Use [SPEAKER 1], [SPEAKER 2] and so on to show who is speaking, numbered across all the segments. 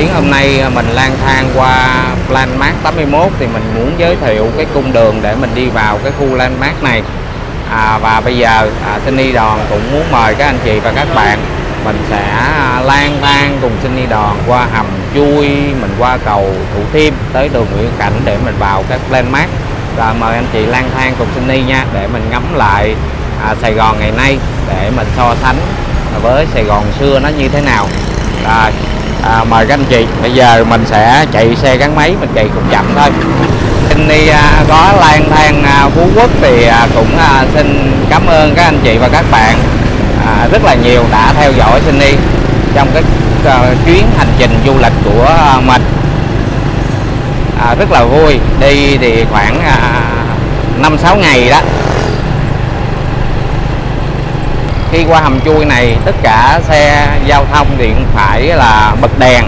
[SPEAKER 1] chuyến hôm nay mình lang thang qua Landmark 81 thì mình muốn giới thiệu cái cung đường để mình đi vào cái khu Landmark này. À, và bây giờ à, Sunny Đòn cũng muốn mời các anh chị và các bạn mình sẽ à, lang thang cùng Sunny Đòn qua hầm chui mình qua cầu Thủ Thiêm tới đường Nguyễn Cảnh để mình vào các Landmark. Và mời anh chị lang thang cùng Sunny nha để mình ngắm lại à, Sài Gòn ngày nay để mình so sánh với Sài Gòn xưa nó như thế nào. Rồi à, mời các anh chị. Bây giờ mình sẽ chạy xe gắn máy mình chạy cũng chậm thôi. Xin đi à, có lang thang à, phú quốc thì à, cũng à, xin cảm ơn các anh chị và các bạn à, rất là nhiều đã theo dõi xin đi trong cái à, chuyến hành trình du lịch của à, mình. À, rất là vui. Đi thì khoảng à, năm sáu ngày đó khi qua hầm chui này tất cả xe giao thông thì cũng phải là bật đèn.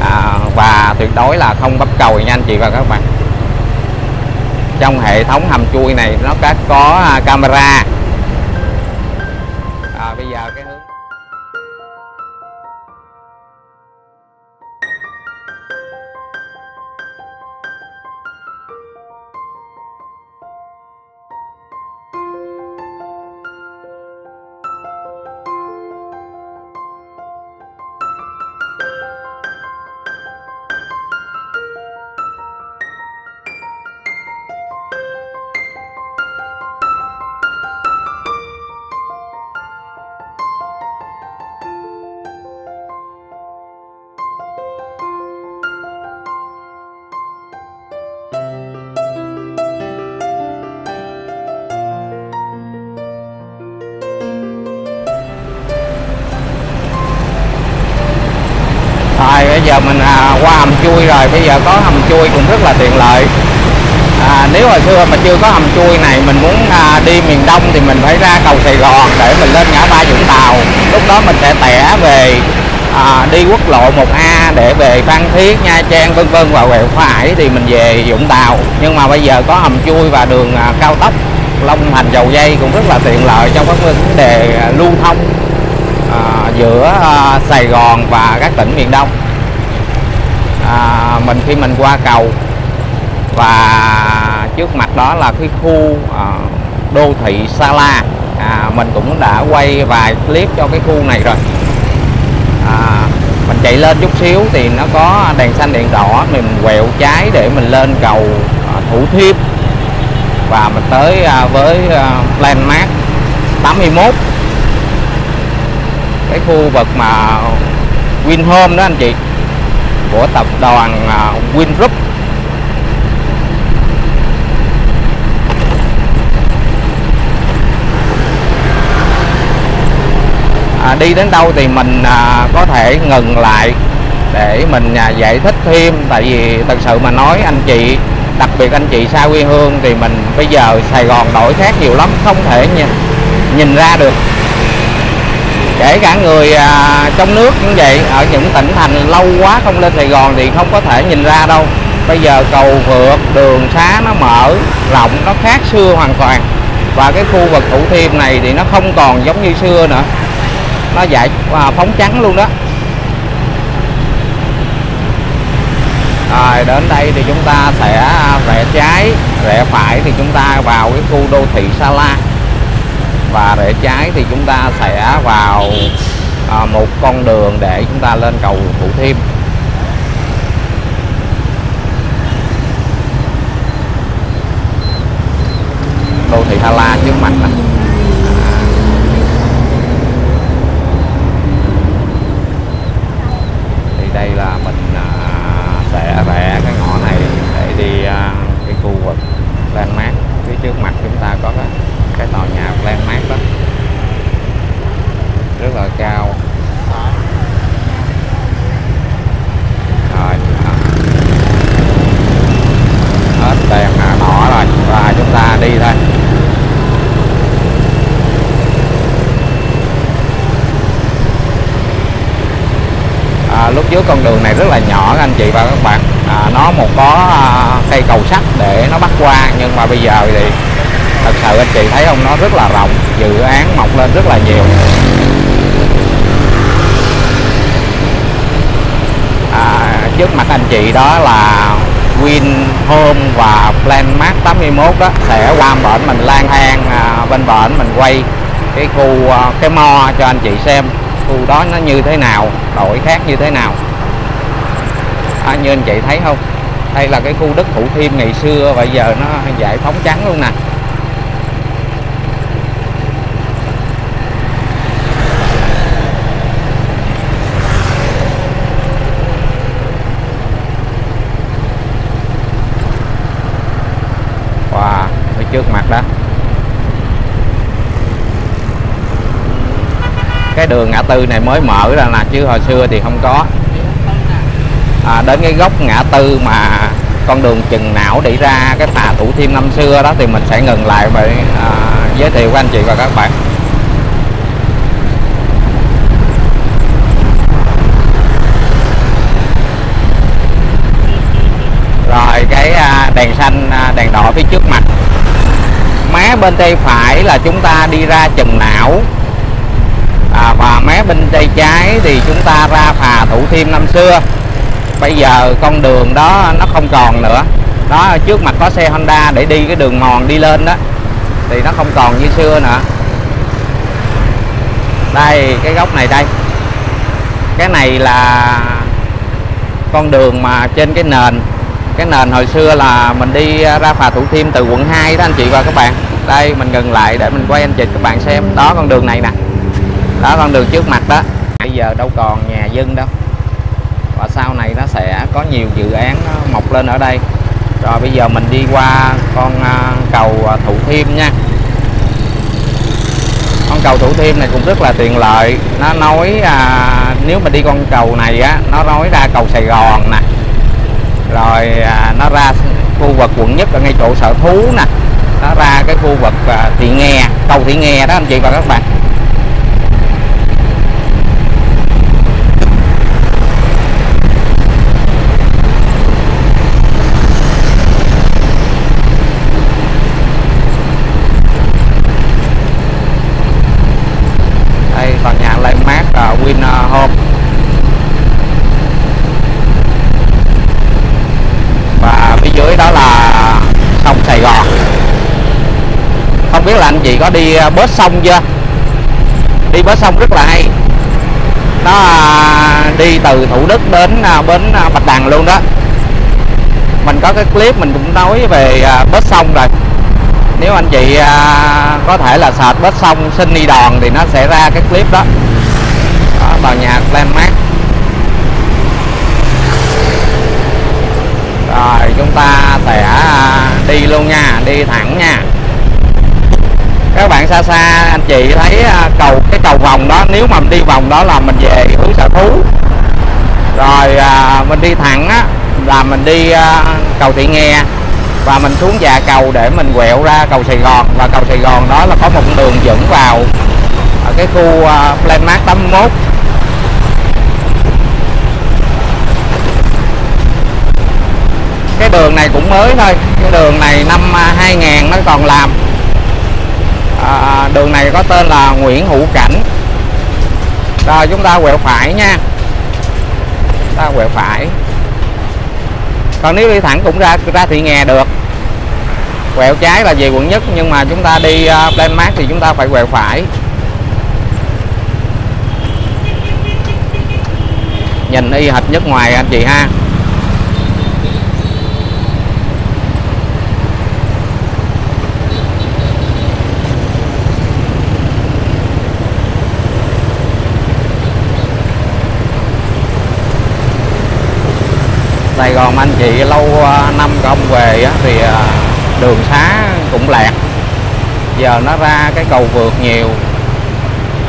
[SPEAKER 1] À, và tuyệt đối là không bắp còi nha anh chị và các bạn. Trong hệ thống hầm chui này nó có, có à, camera. À, bây giờ cái hướng bây giờ có hầm chui cũng rất là tiện lợi. À, nếu hồi xưa mà chưa có hầm chui này mình muốn à, đi miền đông thì mình phải ra cầu sài gòn để mình lên ngã ba vũng tàu. Lúc đó mình sẽ tẻ về à, đi quốc lộ 1A để về Phan Thiết, Nha Trang vân vân và quẹo phải thì mình về Vũng Tàu. Nhưng mà bây giờ có hầm chui và đường à, cao tốc Long Thành dầu dây cũng rất là tiện lợi trong các vấn đề à, lưu thông à, giữa à, Sài Gòn và các tỉnh miền Đông à, mình khi mình qua cầu và trước mặt đó là cái khu à, đô thị Sa La. À, mình cũng đã quay vài clip cho cái khu này rồi. À, mình chạy lên chút xíu thì nó có đèn xanh đèn đỏ mình quẹo trái để mình lên cầu à, Thủ Thiêm. Và mình tới à, với à, landmark 81 cái khu vực mà Winhome đó anh chị của tập đoàn uh, à, đi đến đâu thì mình à, có thể ngừng lại để mình à, giải thích thêm. Tại vì thật sự mà nói anh chị đặc biệt anh chị xa quê hương thì mình bây giờ Sài Gòn đổi khác nhiều lắm không thể nhìn, nhìn ra được kể cả người à, trong nước cũng vậy ở những tỉnh thành lâu quá không lên Sài Gòn thì không có thể nhìn ra đâu. Bây giờ cầu vượt đường xá nó mở rộng nó khác xưa hoàn toàn. Và cái khu vực thủ thiêm này thì nó không còn giống như xưa nữa. Nó giải à, phóng trắng luôn đó. Rồi đến đây thì chúng ta sẽ à, rẽ trái rẽ phải thì chúng ta vào cái khu đô thị Sa La và rẽ trái thì chúng ta sẽ vào à, một con đường để chúng ta lên cầu Thủ Thiêm đô thị Hà La trước mặt này. thì đây là mình à, sẽ rẽ cái ngõ này để đi à, cái khu vực landmark phía trước mặt chúng ta có cái cái tòa nhà landmark đó. Rất là cao. Rồi. Hết đèn à, đỏ rồi. Và chúng ta đi thôi. À, lúc dưới con đường này rất là nhỏ anh chị và các bạn. À, nó một có à, cây cầu sắt để nó bắt qua nhưng mà bây giờ thì thật sự anh chị thấy không? Nó rất là rộng dự án mọc lên rất là nhiều. À, trước mặt anh chị đó là Vinhome và Landmark 81 đó. Sẽ qua bển mình lang thang à, bên bển mình quay cái khu à, cái mo cho anh chị xem khu đó nó như thế nào đổi khác như thế nào. À, như anh chị thấy không? Đây là cái khu đất thủ thiêm ngày xưa bây giờ nó giải phóng trắng luôn nè wow ở trước mặt đó. Cái đường ngã tư này mới mở ra là chứ hồi xưa thì không có. À, đến cái góc ngã tư mà con đường chừng não đi ra cái phà thủ thiêm năm xưa đó thì mình sẽ ngừng lại và à, giới thiệu với anh chị và các bạn. Rồi cái à, đèn xanh à, đèn đỏ phía trước mặt mé bên tay phải là chúng ta đi ra chừng não. À, và mé bên tay trái thì chúng ta ra phà thủ thiêm năm xưa. Bây giờ con đường đó nó không còn nữa. Đó trước mặt có xe Honda để đi cái đường mòn đi lên đó. Thì nó không còn như xưa nữa. Đây cái góc này đây. Cái này là con đường mà trên cái nền cái nền hồi xưa là mình đi ra phà thủ thiêm từ quận 2 đó anh chị và các bạn. Đây mình ngừng lại để mình quay anh chị các bạn xem. Đó con đường này nè. Đó con đường trước mặt đó. Bây giờ đâu còn nhà dân đâu. Và sau này nó sẽ có nhiều dự án mọc lên ở đây. Rồi bây giờ mình đi qua con à, cầu à, Thủ Thiêm nha. Con cầu Thủ Thiêm này cũng rất là tiện lợi. Nó nối à, nếu mà đi con cầu này á nó nối ra cầu Sài Gòn rồi à, nó ra khu vực quận nhất ở ngay chỗ sở thú nè. Nó ra cái khu vực à, thị nghe cầu thị nghe đó anh chị và các bạn. Đây tòa nhà Landmark uh, à, Win Home và phía dưới đó là sông Sài Gòn không biết là anh chị có đi à, bớt sông chưa? Đi bớt sông rất là hay. Nó à, đi từ Thủ Đức đến à, bến Bạch Đằng luôn đó. Mình có cái clip mình cũng nói về bớt sông rồi. Nếu anh chị có thể là sạch bớt sông xin đi đòn thì nó sẽ ra cái clip đó, đó vào nhà landmark. Rồi chúng ta sẽ đi luôn nha đi thẳng nha các bạn xa xa anh chị thấy à, cầu cái cầu vòng đó nếu mà mình đi vòng đó là mình về hướng sở thú. Rồi à, mình đi thẳng á là mình đi à, cầu thị nghe và mình xuống dạ cầu để mình quẹo ra cầu Sài Gòn. Và cầu Sài Gòn đó là có một con đường dẫn vào ở cái khu à, Landmark 81 cái đường này cũng mới thôi. Cái đường này năm à, 2000 nó còn làm. À, à, đường này có tên là Nguyễn Hữu Cảnh. Rồi chúng ta quẹo phải nha. Ta quẹo phải. Còn nếu đi thẳng cũng ra ra thị nghè được. Quẹo trái là về quận nhất nhưng mà chúng ta đi à, uh, landmark thì chúng ta phải quẹo phải. Nhìn y hệt nhất ngoài anh chị ha. Sài Gòn anh chị lâu à, năm công về á, thì à, đường xá cũng lẹt giờ nó ra cái cầu vượt nhiều.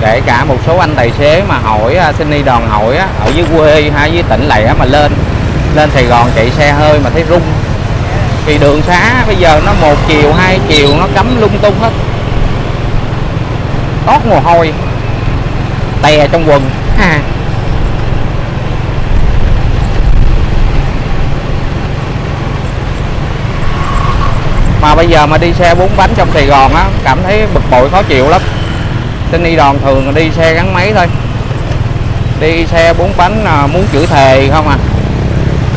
[SPEAKER 1] Kể cả một số anh tài xế mà hỏi à, xin đi đòn hỏi á, ở dưới quê hay dưới tỉnh lẻ mà lên lên Sài Gòn chạy xe hơi mà thấy rung. Thì đường xá bây giờ nó một chiều hai chiều nó cấm lung tung hết. Tót mồ hôi tè trong quần. À. mà bây giờ mà đi xe bốn bánh trong Sài Gòn á cảm thấy bực bội khó chịu lắm. Trên đi đòn thường đi xe gắn máy thôi. Đi xe bốn bánh à, muốn chữ thề không à?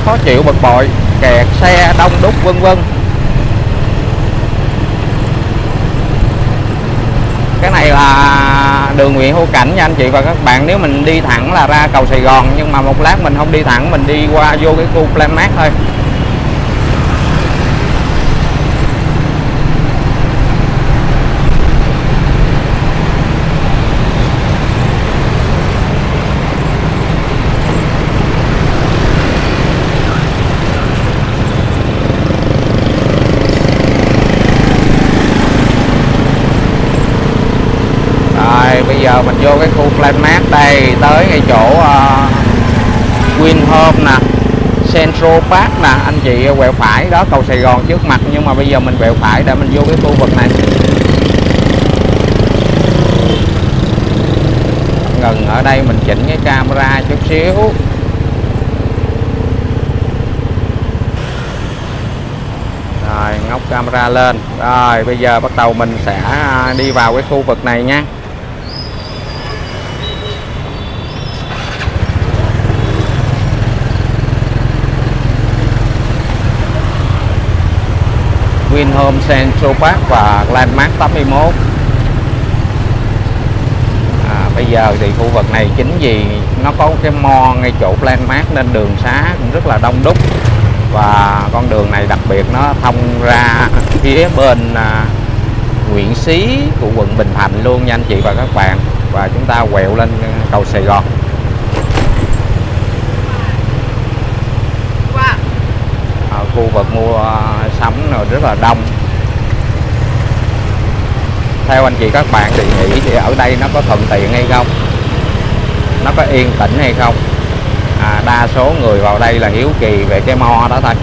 [SPEAKER 1] Khó chịu bực bội. Kẹt xe đông đúc vân vân. Cái này là đường Nguyễn Hữu Cảnh nha anh chị và các bạn. Nếu mình đi thẳng là ra cầu Sài Gòn nhưng mà một lát mình không đi thẳng mình đi qua vô cái khu Playmart thôi Rồi bây giờ mình Landmark đây tới ngay chỗ ờ, uh, Winhome nè Central Park nè. Anh chị quẹo phải đó cầu Sài Gòn trước mặt nhưng mà bây giờ mình quẹo phải để mình vô cái khu vực này. Ngừng ở đây mình chỉnh cái camera chút xíu. Rồi ngóc camera lên. Rồi bây giờ bắt đầu mình sẽ ờ, đi vào cái khu vực này nha. Vinhome Central Park và Landmark 81 à, bây giờ thì khu vực này chính vì nó có cái mo ngay chỗ Landmark nên đường xá cũng rất là đông đúc. Và con đường này đặc biệt nó thông ra phía bên à, Nguyễn Xí của quận Bình Thạnh luôn nha anh chị và các bạn. Và chúng ta quẹo lên cầu Sài Gòn ở khu vực mua à, sắm rồi rất là đông. Theo anh chị các bạn thì nghĩ thì ở đây nó có thuận tiện hay không? Nó có yên tĩnh hay không? À, đa số người vào đây là hiếu kỳ về cái mo đó thôi.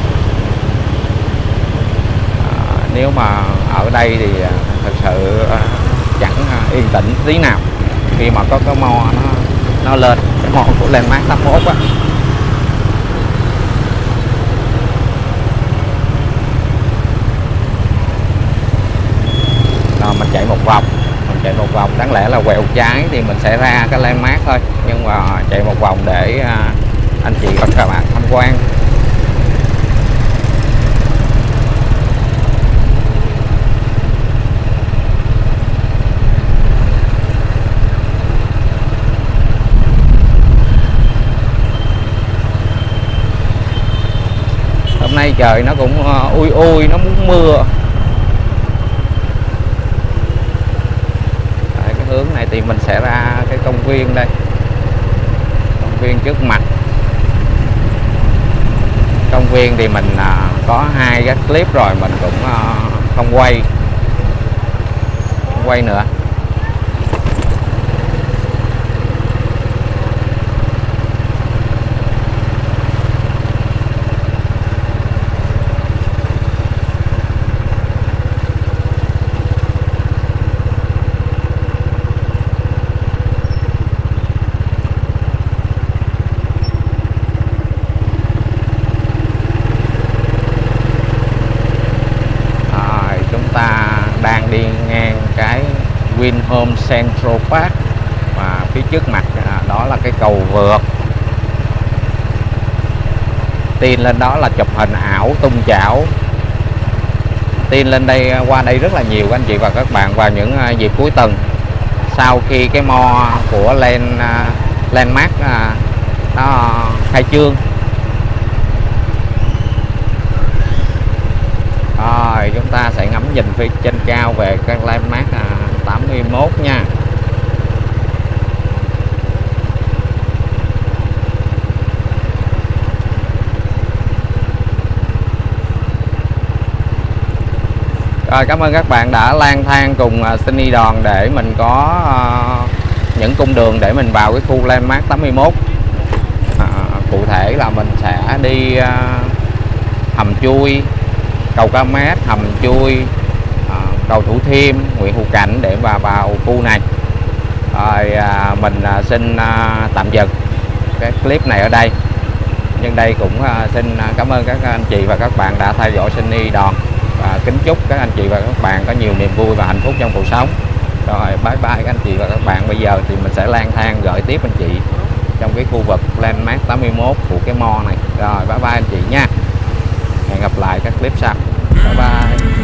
[SPEAKER 1] À, nếu mà ở đây thì à, thật sự à, chẳng yên tĩnh tí nào. Khi mà có cái mo nó nó lên cái mo của Landmark 81 á rồi mình chạy một vòng. Mình chạy một vòng, đáng lẽ là quẹo trái thì mình sẽ ra cái landmark thôi. Nhưng mà chạy một vòng để à, anh chị và các bạn tham quan. Hôm nay trời nó cũng à, ui ui, nó muốn mưa Đấy, cái hướng này thì mình sẽ ra cái công viên đây. Công viên trước mặt. Công viên thì mình à, có hai cái clip rồi mình cũng à, không quay. Không quay nữa Rồi, chúng ta đang đi ngang cái Vinhome Central Park. Và phía trước mặt à, đó là cái cầu vượt. Tin lên đó là chụp hình ảo tung chảo. Tin lên đây à, qua đây rất là nhiều các anh chị và các bạn vào những à, dịp cuối tuần. Sau khi cái mo của lên à, Landmark à, nó khai trương. Rồi chúng ta sẽ ngắm nhìn phía trên cao về cái landmark à, 81 nha. Rồi cảm ơn các bạn đã lang thang cùng à, Sunny Đòn để mình có à, những cung đường để mình vào cái khu landmark 81 à, cụ thể là mình sẽ đi à, hầm chui cầu Ca Mét, hầm chui cầu Thủ Thiêm, Nguyễn Hữu Cảnh để vào vào khu này. Rồi à, mình à, xin à, tạm dừng cái clip này ở đây. Nhân đây cũng à, xin à, cảm ơn các anh chị và các bạn đã theo dõi Sunny Đòn và kính chúc các anh chị và các bạn có nhiều niềm vui và hạnh phúc trong cuộc sống. Rồi bye bye các anh chị và các bạn. Bây giờ thì mình sẽ lang thang gửi tiếp anh chị trong cái khu vực Landmark 81 của cái mo này. Rồi bye bye anh chị nha. Hẹn gặp lại các clip sau. Bye bye.